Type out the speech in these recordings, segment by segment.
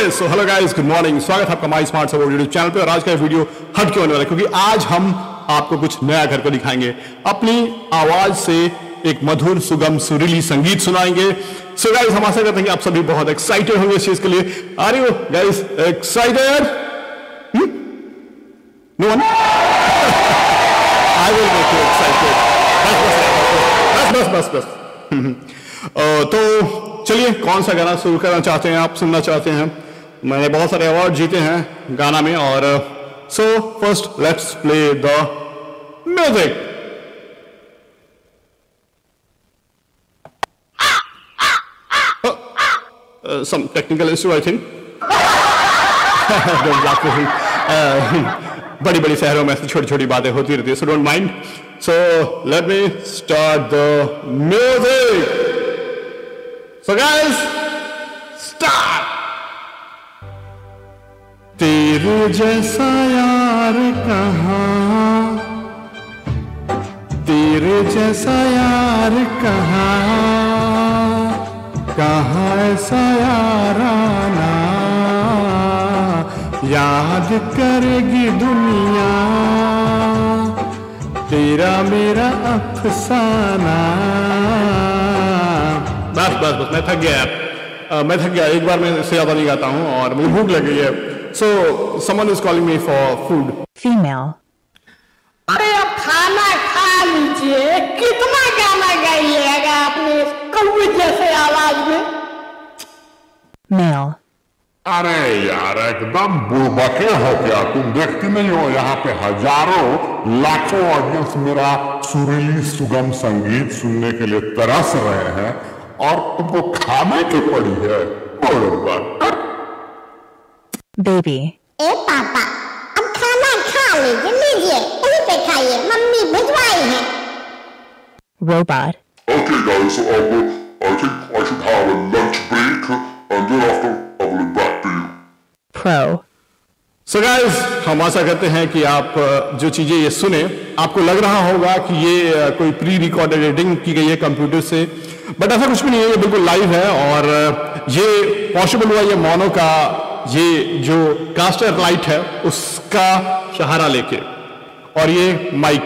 So hello guys good morning स्वागत है आपका my smart support YouTube channel पे। और आज का वीडियो हट क्यों होने वाला है, क्योंकि आज हम आपको कुछ नया करके दिखाएँगे। अपनी आवाज़ से एक मधुर सुगम सुरीली संगीत सुनाएँगे। सो गाइस हम आशा करते हैं कि आप सभी बहुत एक्साइटेड होंगे इस चीज़ के लिए। आ रही हो guys excited no one I will make you excited बस बस बस बस बस तो चलिए, कौन सा गाना शुरू करना चाहते हैं, आप सुनना चाहते हैं? मैंने बहुत सारे अवार्ड जीते हैं गाना में और so first let's play the music think. Don't laugh at. Uh, बड़ी बड़ी शहरों में ऐसी छोटी छोटी बातें होती रहती है so don't mind so let me start the music So guys, तेरे जैसा यार कहाँ तेरे जैसा यार कहाँ। कहाँ ऐसा याराना याद करेगी दुनिया। तेरा मेरा अफसाना। बस बस बस मैं थक गया। अ, मैं थक गया। एक बार मैं इससे ज़्यादा नहीं गाता हूँ और मुझे भूख लग गई है। So someone is calling me for food female, अरे अब खाना खा लीजिए। कितना गाना गाइएगा अपने कौवे जैसे आवाज़ में? Male, अरे यार एकदम बुड़बके हो क्या? तुम देखती नहीं हो यहाँ पे हज़ारों लाखों ऑडियंस मेरा सुरीली सुगम संगीत सुनने के लिए तरस रहे हैं और तुमको खाने की पड़ी है। बुड़बक। Baby, ए पापा अब खाना खा लीजिए लीजिए यहीं पे खाइए मम्मी भिजवाई है robot, Okay guys, so I, will, I think I should have a lunch break and then after I will be back to you. pro, so guys हम आशा करते हैं कि आप जो चीज़ें ये सुने आपको लग रहा होगा कि ये कोई प्री रिकॉर्डेड एडिटिंग की गई है कंप्यूटर से बट ऐसा कुछ भी नहीं है ये बिल्कुल लाइव है और ये पॉसिबल हुआ ये मोनो का ये जो कास्टर लाइट है, उसका सहारा लेके। और ये माइक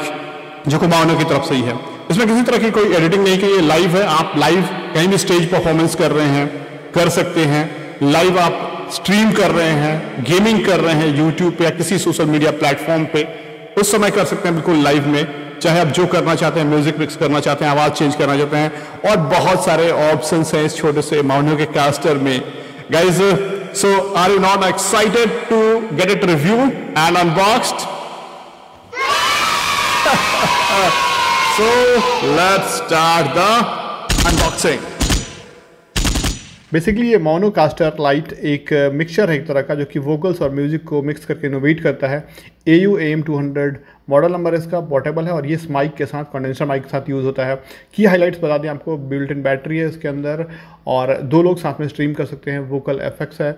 जो कि की तरफ़ से ही है। इसमें किसी तरह की कोई एडिटिंग नहीं की, ये लाइव है। आप लाइव कहीं भी स्टेज परफॉर्मेंस कर रहे हैं, कर सकते हैं। लाइव आप स्ट्रीम कर रहे हैं गेमिंग कर रहे हैं यूट्यूब पे या किसी सोशल मीडिया प्लेटफॉर्म पे। उस समय कर सकते हैं बिल्कुल लाइव में। चाहे आप जो करना चाहते हैं म्यूज़िक मिक्स करना चाहते हैं, आवाज़ चेंज करना चाहते हैं। और बहुत सारे ऑप्शन हैं इस छोटे से माउनियो के कास्टर में। Guys so are you not excited to get it review and unboxed So, let's start the unboxing. Basically ये मोनोकास्टर लाइट एक मिक्सचर है एक तरह का, जो कि वोकल्स और म्यूज़िक को मिक्स करके इनोवेट करता है A U M two hundred model number इसका पोर्टेबल है और ये इस माइक के साथ कंडेंसर माइक के साथ यूज़ होता है। की हाइलाइट्स बता दें आपको बिल्ट इन बैटरी है इसके अंदर और दो लोग साथ में स्ट्रीम कर सकते हैं वोकल एफेक्ट्स है।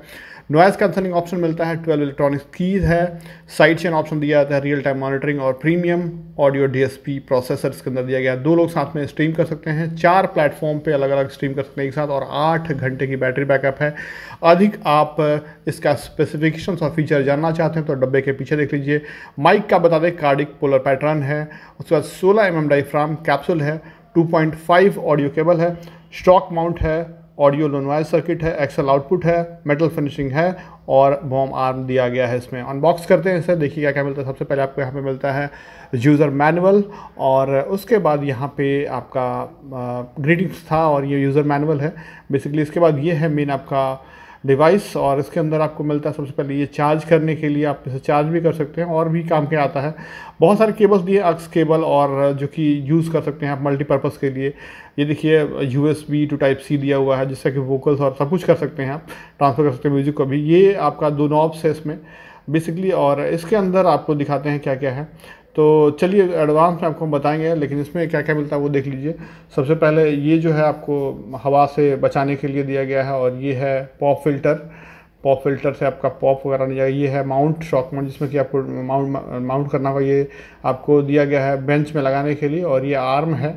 नॉइस कैंसलिंग ऑप्शन मिलता है 12 इलेक्ट्रॉनिक्स कीज है। साइड चेन ऑप्शन दिया जाता है रियल टाइम मॉनिटरिंग और प्रीमियम ऑडियो डीएसपी प्रोसेसर इसके अंदर दिया गया है। दो लोग साथ में स्ट्रीम कर सकते हैं, चार प्लेटफॉर्म पे अलग अलग स्ट्रीम कर सकते हैं एक साथ और आठ घंटे की बैटरी बैकअप है। अधिक आप इसका स्पेसिफिकेशन और फीचर जानना चाहते हैं तो डब्बे के पीछे देख लीजिए। माइक का बता दें कार्डिक पोलर पैटर्न है, उसके बाद सोलह एम एम डाइफ्राम कैप्सूल है 2.5 ऑडियो केबल है, स्टॉक माउंट है, ऑडियो लोनवाइज सर्किट है, एक्सल आउटपुट है, मेटल फिनिशिंग है और बॉम आर्म दिया गया है इसमें। अनबॉक्स करते हैं इसे, देखिए क्या क्या मिलता है। सबसे पहले आपको यहाँ पे मिलता है यूज़र मैनुअल और उसके बाद यहाँ पे आपका ग्रीटिंग्स था और ये यूज़र मैनुअल है। बेसिकली इसके बाद ये है मेन आपका डिवाइस और इसके अंदर आपको मिलता है सबसे पहले ये चार्ज करने के लिए आप इसे चार्ज भी कर सकते हैं और भी काम के आता है। बहुत सारे केबल्स दिए, अक्स केबल और जो कि यूज़ कर सकते हैं आप मल्टीपर्पज़ के लिए। ये देखिए U S B to type C दिया हुआ है, जिससे कि वोकल्स और सब कुछ कर सकते हैं आप ट्रांसफ़र कर सकते हैं म्यूज़िक को भी। ये आपका दो नॉब्स है इसमें बेसिकली और इसके अंदर आपको दिखाते हैं क्या क्या है। तो चलिए एडवांस में आपको हम बताएँगे, लेकिन इसमें क्या क्या मिलता है वो देख लीजिए। सबसे पहले ये जो है आपको हवा से बचाने के लिए दिया गया है, और ये है पॉप फ़िल्टर पॉप फ़िल्टर से आपका पॉप वगैरह नहीं जाएगा। ये है माउंट शॉक माउंट जिसमें कि आपको माउंट माउंट करना होगा ये आपको दिया गया है बेंच में लगाने के लिए, और ये आर्म है।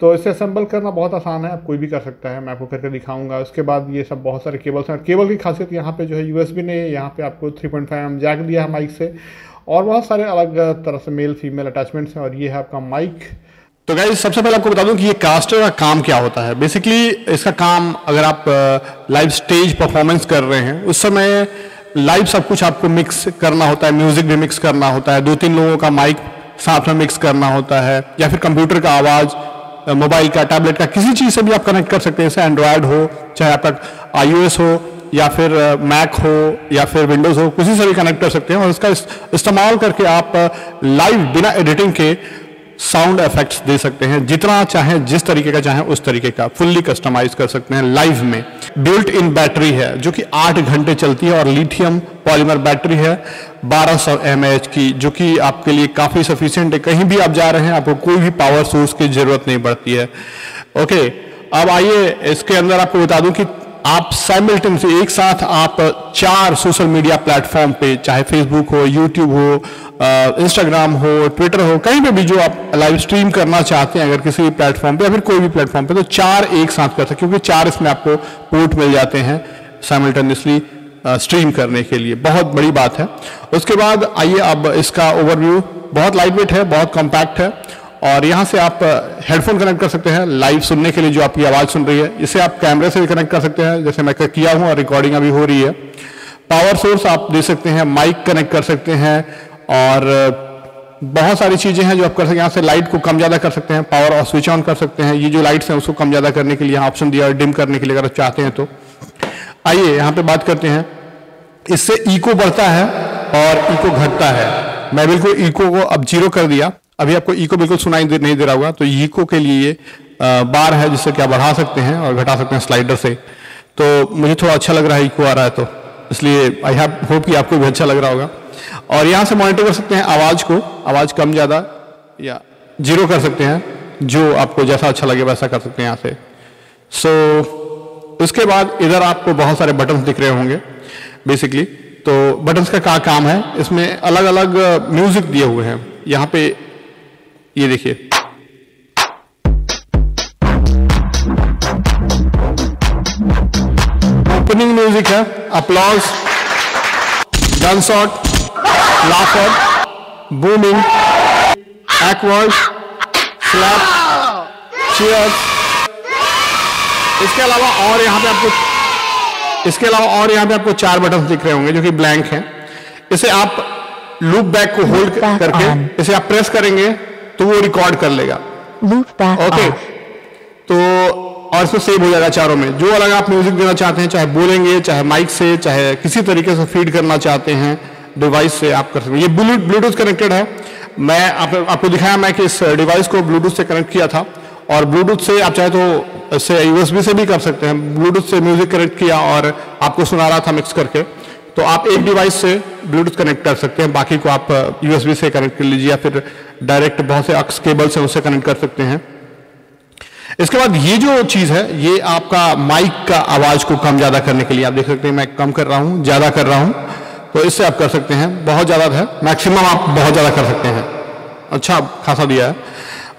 तो इसे असेंबल करना बहुत आसान है, आप कोई भी कर सकता है, मैं आपको करके दिखाऊँगा। उसके बाद ये सब बहुत सारे केबल्स हैं। केबल की खासियत यहाँ पे जो है यूएसबी ने, यहाँ पे आपको 3.5 पॉइंट जैक दिया है माइक से। और बहुत सारे अलग तरह से मेल फीमेल अटैचमेंट्स हैं और ये है आपका माइक तो गाइज़ सबसे पहले आपको बता दूँ कि ये कास्टर का काम क्या होता है। बेसिकली इसका काम अगर आप लाइव स्टेज परफॉर्मेंस कर रहे हैं, उस समय लाइव सब कुछ आपको मिक्स करना होता है म्यूज़िक भी मिक्स करना होता है दो तीन लोगों का माइक साथ में मिक्स करना होता है, या फिर कंप्यूटर का आवाज़ मोबाइल का टैबलेट का, किसी चीज़ से भी आप कनेक्ट कर सकते हैं, जैसे एंड्रॉयड हो, चाहे आपका आईओएस हो या फिर मैक हो या फिर विंडोज़ हो किसी से भी कनेक्ट कर सकते हैं और इसका इस्तेमाल करके आप लाइव बिना एडिटिंग के साउंड इफेक्ट्स दे सकते हैं। जितना चाहें, जिस तरीके का चाहें, उस तरीके का फुल्ली कस्टमाइज कर सकते हैं लाइव में। बिल्ट इन बैटरी है, जो कि आठ घंटे चलती है और लिथियम पॉलीमर बैटरी है 1200 सौ की, जो कि आपके लिए काफ़ी सफिशियंट है। कहीं भी आप जा रहे हैं, आपको कोई भी पावर सोर्स की ज़रूरत नहीं पड़ती है। ओके अब आइए, इसके अंदर आपको बता दूँ कि आप साइमल्टेनियस एक साथ आप चार सोशल मीडिया प्लेटफॉर्म पे, चाहे फेसबुक हो यूट्यूब हो इंस्टाग्राम हो ट्विटर हो, कहीं पे भी जो आप लाइव स्ट्रीम करना चाहते हैं, अगर किसी भी प्लेटफॉर्म पे या फिर कोई भी प्लेटफॉर्म पे तो चार एक साथ कर सकते क्योंकि चार इसमें आपको पोर्ट मिल जाते हैं साइमल्टेनियसली स्ट्रीम करने के लिए। बहुत बड़ी बात है। उसके बाद आइए अब इसका ओवरव्यू बहुत लाइट वेट है, बहुत कॉम्पैक्ट है। और यहाँ से आप हेडफोन कनेक्ट कर सकते हैं लाइव सुनने के लिए जो आपकी आवाज़ सुन रही है। इसे आप कैमरे से भी कनेक्ट कर सकते हैं, जैसे मैं किया हूँ और रिकॉर्डिंग अभी हो रही है। पावर सोर्स आप दे सकते हैं माइक कनेक्ट कर सकते हैं और बहुत सारी चीज़ें हैं जो आप कर सकते हैं। यहाँ से लाइट को कम ज़्यादा कर सकते हैं पावर और स्विच ऑन कर सकते हैं। ये जो लाइट्स हैं उसको कम ज़्यादा करने के लिए ऑप्शन दिया और डिम करने के लिए अगर चाहते हैं तो। आइए यहाँ पे बात करते हैं। इससे इको बढ़ता है और इको घटता है। मैं बिल्कुल इको को अब ज़ीरो कर दिया। अभी आपको इको बिल्कुल सुनाई नहीं दे रहा होगा तो इको के लिए ये बार है जिससे क्या बढ़ा सकते हैं और घटा सकते हैं स्लाइडर से। तो मुझे थोड़ा अच्छा लग रहा है इको आ रहा है तो इसलिए आई हैव होप कि आपको भी अच्छा लग रहा होगा। और यहाँ से मॉनिटर कर सकते हैं आवाज़ को आवाज़ कम ज़्यादा या ज़ीरो कर सकते हैं जो आपको जैसा अच्छा लगे वैसा कर सकते हैं यहाँ से। सो so, उसके बाद इधर आपको बहुत सारे बटन दिख रहे होंगे बेसिकली तो बटन्स का क्या काम है? इसमें अलग अलग म्यूज़िक दिए हुए हैं। यहाँ पे ये देखिए। ओपनिंग म्यूज़िक है applause gun shot laughter booming awkward slap cheers इसके अलावा और यहाँ पे आपको इसके अलावा और यहाँ पे आपको चार बटन दिख रहे होंगे जो कि ब्लैंक हैं। इसे आप लूप बैक को होल्ड करके इसे आप प्रेस करेंगे। तो वो रिकॉर्ड कर लेगा। ओके तो और इसमें सेव हो जाएगा चारों में। जो अलग आप म्यूज़िक देना चाहते हैं चाहे बोलेंगे चाहे माइक से चाहे किसी तरीके से फ़ीड करना चाहते हैं डिवाइस से आप कर सकते हैं। ये ब्लूटूथ कनेक्टेड है। मैं आप, आपको दिखाया मैं कि इस डिवाइस को ब्लूटूथ से कनेक्ट किया था। और ब्लूटूथ से आप चाहे तो इससे यूएसबी से भी कर सकते हैं। ब्लूटूथ से म्यूज़िक कनेक्ट किया और आपको सुना रहा था मिक्स करके। तो आप एक डिवाइस से ब्लूटूथ कनेक्ट कर सकते हैं, बाकी को आप यूएसबी से कनेक्ट कर लीजिए या फिर डायरेक्ट बहुत से अक्स केबल से उससे कनेक्ट कर सकते हैं। इसके बाद ये जो चीज़ है, ये आपका माइक का आवाज़ को कम ज़्यादा करने के लिए आप देख सकते हैं, मैं कम कर रहा हूँ, ज़्यादा कर रहा हूँ। तो इससे आप कर सकते हैं, बहुत ज़्यादा है मैक्सिमम आप बहुत ज़्यादा कर सकते हैं। अच्छा खासा दिया है।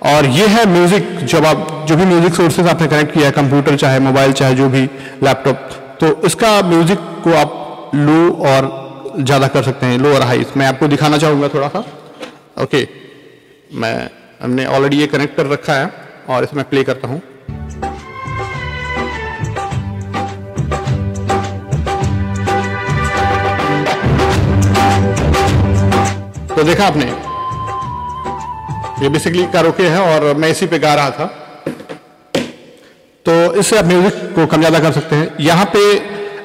और ये है म्यूज़िक जब आप, जो भी म्यूज़िक सोर्सेज आपने कनेक्ट किया है कंप्यूटर चाहे मोबाइल चाहे जो भी लैपटॉप तो इसका म्यूज़िक को आप लो और ज़्यादा कर सकते हैं लो और हाई मैं आपको दिखाना चाहूँगा थोड़ा सा। ओके मैं, हमने ऑलरेडी ये कनेक्ट कर रखा है और इसमें प्ले करता हूँ। तो देखा आपने, ये बेसिकली कारोके है और मैं इसी पे गा रहा था। तो इससे आप म्यूज़िक को कम ज़्यादा कर सकते हैं। यहाँ पे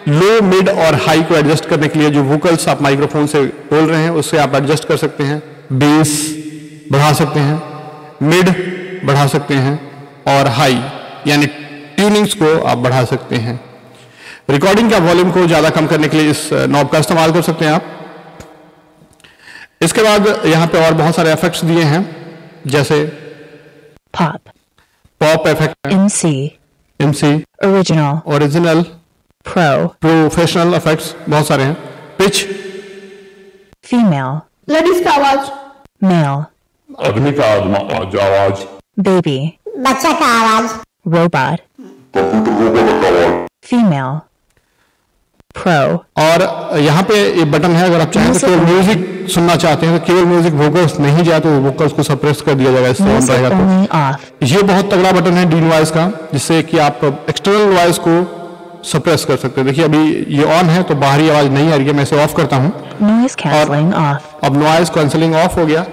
लो मिड और हाई को एडजस्ट करने के लिए जो वोकल्स आप माइक्रोफोन से बोल रहे हैं उससे आप एडजस्ट कर सकते हैं। बेस बढ़ा सकते हैं मिड बढ़ा सकते हैं और हाई यानी ट्यूनिंग्स को आप बढ़ा सकते हैं। रिकॉर्डिंग का वॉल्यूम को ज़्यादा कम करने के लिए इस नॉब का इस्तेमाल कर सकते हैं आप। इसके बाद यहाँ पे और बहुत सारे इफेक्ट्स दिए हैं जैसे pop, pop effect MC, MC original, original pro, professional effects बहुत सारे हैं। पिच female, लेडीज़ का आवाज़। Male, आदमी का आज आवाज़। Baby, बच्चा का आवाज़। Robot. Female. Pro. और यहाँ पे ये बटन है अगर आप चाहें तो केवल म्यूज़िक सुनना चाहते हैं तो केवल म्यूज़िक वोकल्स नहीं जाए तो वोकल्स को सप्रेस कर दिया जाएगा इससे रहेगा तो। ये बहुत तगड़ा बटन है डी वॉइस का जिससे कि आप एक्सटर्नल वॉइस को सप्रेस कर सकते हैं। देखिए अभी ये ऑन है तो बाहरी आवाज़ नहीं आ रही है मैं इसे ऑफ़ करता हूँ. अब नॉइज़ कैंसलिंग ऑफ़ हो गया।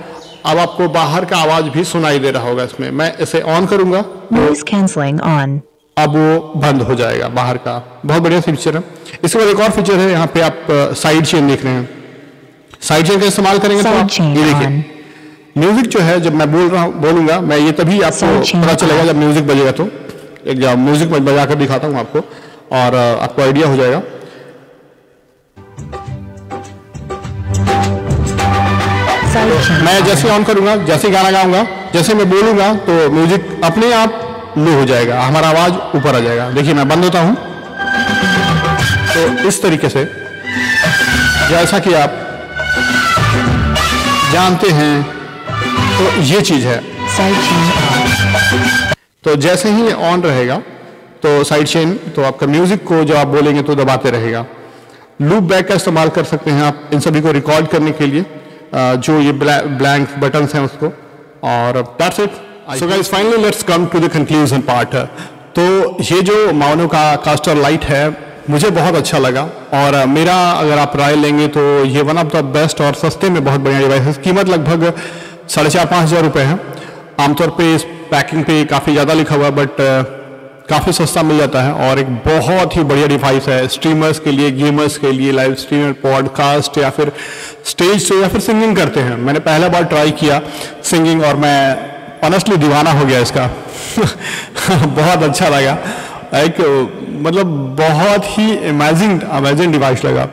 अब आपको बाहर का आवाज़ भी सुनाई दे रहा होगा इसमें। मैं इसे ऑन करूँगा। Noise cancelling on. अब वो बंद हो जाएगा बाहर का। बहुत बढ़िया फीचर है। इसके बाद एक और फीचर है यहाँ पे आप साइड चेन देख रहे हैं। साइड चेन का इस्तेमाल करेंगे तो आप ये देखिए। म्यूज़िक जो है जब मैं बोल रहा हूँ बोलूँगा मैं ये तभी आपको पता चलेगा जब म्यूज़िक बजेगा तो। एक म्यूज़िक मैं बजा कर दिखाता हूँ आपको। और आपको आइडिया हो जाएगा। मैं जैसे ऑन करूँगा जैसे गाना गाऊँगा जैसे मैं बोलूँगा तो म्यूज़िक अपने आप लो हो जाएगा हमारा आवाज़ ऊपर आ जाएगा। देखिए मैं बंद होता हूँ। तो इस तरीके से जैसा कि आप जानते हैं तो ये चीज़ है. तो जैसे ही ये ऑन रहेगा तो साइड चेन तो आपका म्यूज़िक को जब आप बोलेंगे तो दबाते रहेगा। लूप बैक का इस्तेमाल कर सकते हैं आप इन सभी को रिकॉर्ड करने के लिए जो ये ब्लैंक बटन्स हैं उसको। और that's it so guys finally let's come to the conclusion part तो ये जो मानो का कास्टर लाइट है मुझे बहुत अच्छा लगा। और मेरा अगर आप राय लेंगे तो ये वन ऑफ़ द बेस्ट और सस्ते में बहुत बढ़िया डिवाइस है कीमत लगभग साढ़े चार पाँच हज़ार रुपये है। आमतौर पे इस पैकिंग पे काफ़ी ज़्यादा लिखा हुआ है बट काफ़ी सस्ता मिल जाता है और एक बहुत ही बढ़िया डिवाइस है स्ट्रीमर्स के लिए गेमर्स के लिए लाइव स्ट्रीमर पॉडकास्ट या फिर स्टेज से या फिर सिंगिंग करते हैं। मैंने पहला बार ट्राई किया सिंगिंग और मैं ऑनेस्टली दीवाना हो गया इसका। बहुत अच्छा लगा। एक मतलब बहुत ही अमेजिंग अमेजिंग डिवाइस लगा।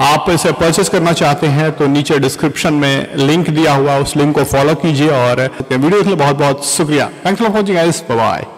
आप इसे परचेस करना चाहते हैं तो नीचे डिस्क्रिप्शन में लिंक दिया हुआ उस लिंक को फॉलो कीजिए और वीडियो के लिए बहुत बहुत शुक्रिया थैंक्स फॉर वॉचिंग बाय